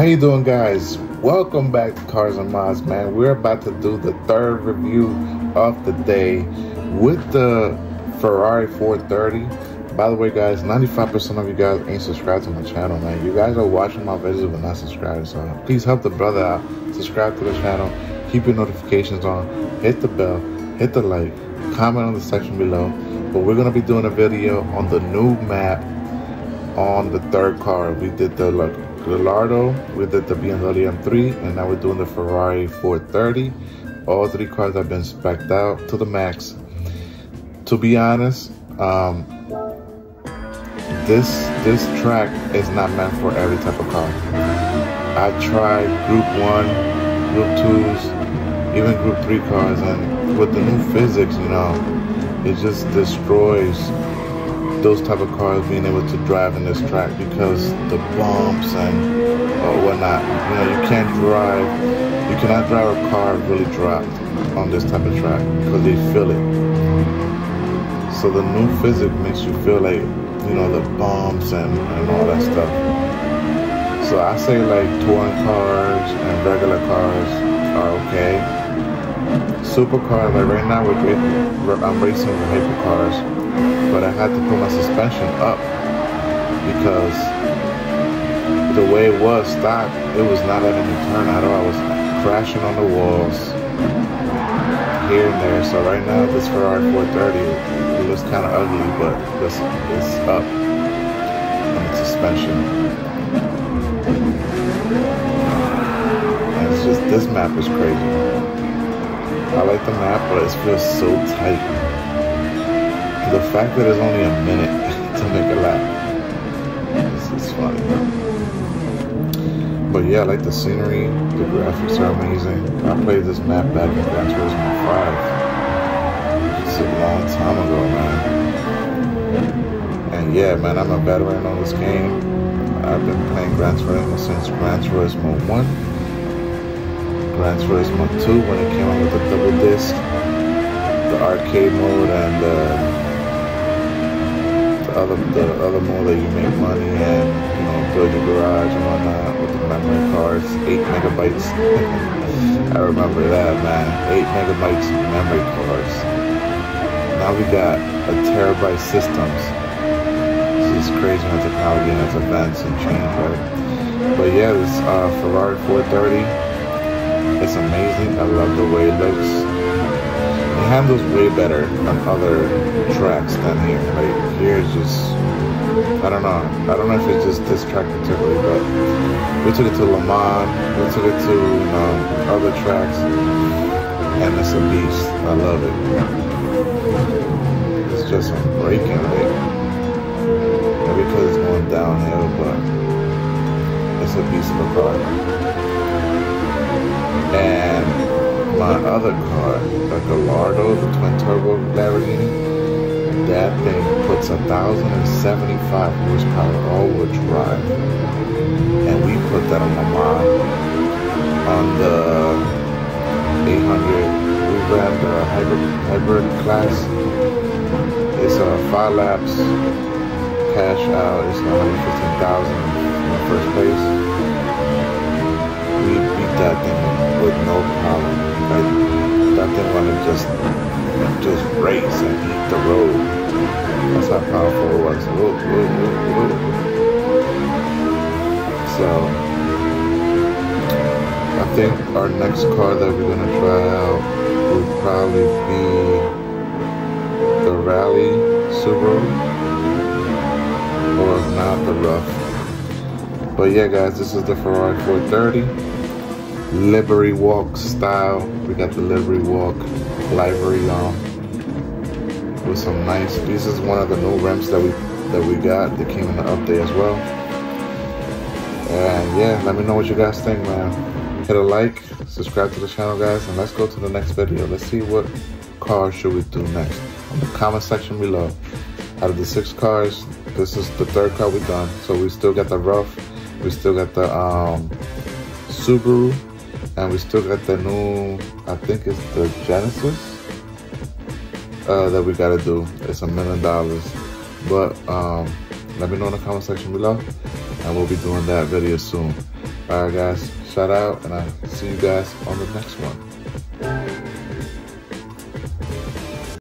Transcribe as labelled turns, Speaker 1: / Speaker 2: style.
Speaker 1: How you doing guys? Welcome back to Cars and Mods, man. We're about to do the third review of the day with the Ferrari 430. By the way, guys, 95% of you guys ain't subscribed to my channel, man. You guys are watching my videos but not subscribed, so please help the brother out. Subscribe to the channel, keep your notifications on, hit the bell, hit the like, comment on the section below. But we're gonna be doing a video on the new map on the third car. We did the like Gallardo, we did the BMW M3, and now we're doing the Ferrari 430. All three cars have been specced out to the max. To be honest, um, this this track is not meant for every type of car. I tried Group One, Group Twos, even Group Three cars, and with the new physics, you know, it just destroys those type of cars being able to drive in this track because the bumps and uh, whatnot. You know, you can't drive, you cannot drive a car really dropped on this type of track because they feel it. So the new physics makes you feel like, you know, the bumps and, and all that stuff. So I say like touring cars and regular cars are okay. Supercars, like right now I'm racing with hypercars but I had to put my suspension up because the way it was stock, it was not letting me turn at all. I was crashing on the walls here and there. So right now, this Ferrari 430, it looks kind of ugly, but this is up on the suspension. It's just, this map is crazy. I like the map, but it feels so tight the fact that it's only a minute to make a lap is, is funny. But yeah, I like the scenery, the graphics are amazing. I played this map back in Gran Turismo 5. It's a long time ago, man. And yeah, man, I'm a veteran on this game. I've been playing Gran Turismo since Gran Turismo 1. Gran Turismo 2 when it came out with the double disc, the arcade mode, and uh, other the other mode that you make money and you know build your garage and whatnot with the memory cards, eight megabytes. I remember that man, eight megabytes of memory cards. Now we got a terabyte systems. This is crazy how technology has advanced and changed, right? But yeah, this uh, Ferrari 430, it's amazing. I love the way it looks It handles way better on other tracks than here. Like here is just I don't know. I don't know if it's just this track particularly, but we took it to Le Mans, we took it to you know other tracks, and it's a beast. I love it. It's just braking, right? because it's going downhill, but it's a beast of a car. And my other car, the Gallardo, the twin turbo Lamborghini, that thing puts 1,075 horsepower all-wheel drive. And we put that on my mom on the 800 we ran the hybrid, hybrid class. It's a five laps cash out. It's 115,000 in the first place. We beat that thing with no problem. Like that thing want to just just race and eat the road. That's how powerful it was. So I think our next car that we're gonna try out will probably be the Rally Subaru or not the RUF. But yeah guys, this is the Ferrari 430 Liberty Walk style. We got the Liberty Walk livery on with some nice. This is one of the new rims that we that we got that came in the update as well. And yeah, let me know what you guys think, man. Hit a like, subscribe to the channel, guys, and let's go to the next video. Let's see what car should we do next. In the comment section below. Out of the six cars, this is the third car we done. So we still got the RUF, we still got the um, Subaru, and we still got the new, I think it's the Genesis uh, that we gotta do. It's a million dollars. But um, let me know in the comment section below and we'll be doing that video soon. All right, guys. Shout out, and I'll see you guys on the next one.